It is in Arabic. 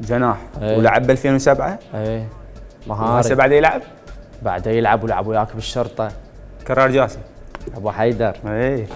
جناح. إيه. ولعب ب 2007 إيه. هسه بعده يلعب؟ بعده يلعب ولعب وياك بالشرطة. كرار جاسم. أبو حيدر. اي